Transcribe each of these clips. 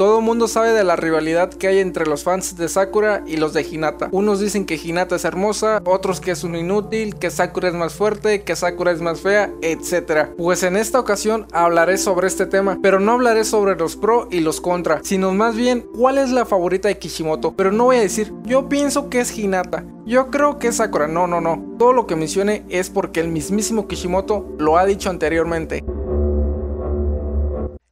Todo mundo sabe de la rivalidad que hay entre los fans de Sakura y los de Hinata. Unos dicen que Hinata es hermosa, otros que es un inútil, que Sakura es más fuerte, que Sakura es más fea, etc. Pues en esta ocasión hablaré sobre este tema, pero no hablaré sobre los pro y los contra, sino más bien cuál es la favorita de Kishimoto. Pero no voy a decir, yo pienso que es Hinata, yo creo que es Sakura, no, no, no. Todo lo que mencione es porque el mismísimo Kishimoto lo ha dicho anteriormente.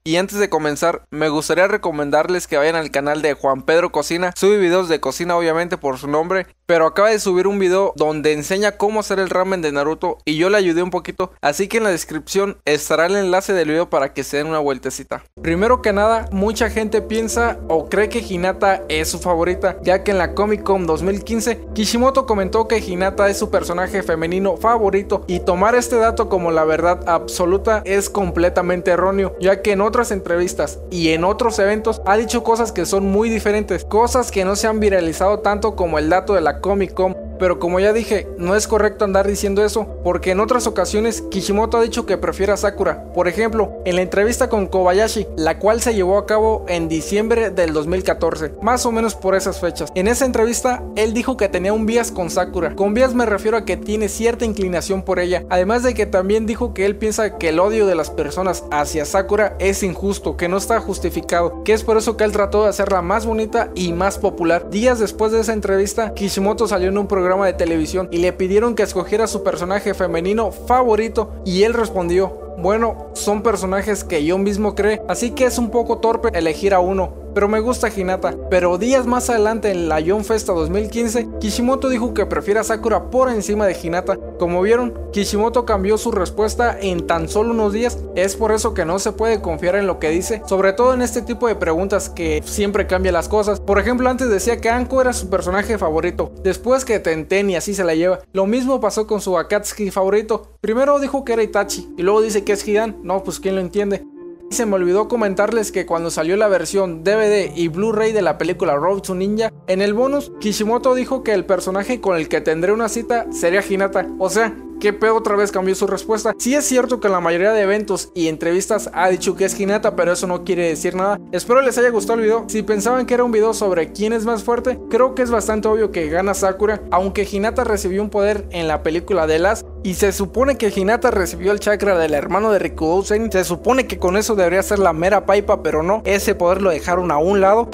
Y antes de comenzar, me gustaría recomendarles que vayan al canal de Juan Pedro Cocina. Sube videos de cocina obviamente por su nombre, pero acaba de subir un video donde enseña cómo hacer el ramen de Naruto y yo le ayudé un poquito, así que en la descripción estará el enlace del video para que se den una vueltecita. Primero que nada, mucha gente piensa o cree que Hinata es su favorita, ya que en la Comic Con 2015 Kishimoto comentó que Hinata es su personaje femenino favorito y tomar este dato como la verdad absoluta es completamente erróneo, ya que en otras entrevistas y en otros eventos ha dicho cosas que son muy diferentes, cosas que no se han viralizado tanto como el dato de la Comic Con pero como ya dije, no es correcto andar diciendo eso, porque en otras ocasiones Kishimoto ha dicho que prefiere a Sakura. Por ejemplo, en la entrevista con Kobayashi, la cual se llevó a cabo en diciembre del 2014, más o menos por esas fechas. En esa entrevista, él dijo que tenía un bias con Sakura. Con bias me refiero a que tiene cierta inclinación por ella, además de que también dijo que él piensa que el odio de las personas hacia Sakura es injusto, que no está justificado, que es por eso que él trató de hacerla más bonita y más popular. Días después de esa entrevista, Kishimoto salió en un programa de televisión y le pidieron que escogiera su personaje femenino favorito y él respondió, bueno, son personajes que yo mismo cree, así que es un poco torpe elegir a uno, pero me gusta Hinata. Pero días más adelante en la Young Festa 2015, Kishimoto dijo que prefiere a Sakura por encima de Hinata. Como vieron, Kishimoto cambió su respuesta en tan solo unos días, es por eso que no se puede confiar en lo que dice, sobre todo en este tipo de preguntas que siempre cambia las cosas. Por ejemplo, antes decía que Anko era su personaje favorito, después que Tenten y así se la lleva. Lo mismo pasó con su Akatsuki favorito. Primero dijo que era Itachi y luego dice que es Hidan. No, pues quién lo entiende. Se me olvidó comentarles que cuando salió la versión DVD y Blu-ray de la película Road to Ninja, en el bonus Kishimoto dijo que el personaje con el que tendré una cita sería Hinata. O sea, ¿Qué pedo otra vez cambió su respuesta? Sí es cierto que en la mayoría de eventos y entrevistas ha dicho que es Hinata, pero eso no quiere decir nada. Espero les haya gustado el video. Si pensaban que era un video sobre quién es más fuerte, creo que es bastante obvio que gana Sakura, aunque Hinata recibió un poder en la película de Las y se supone que Hinata recibió el chakra del hermano de Rikudousen. Se supone que con eso debería ser la mera paipa, pero no, ese poder lo dejaron a un lado.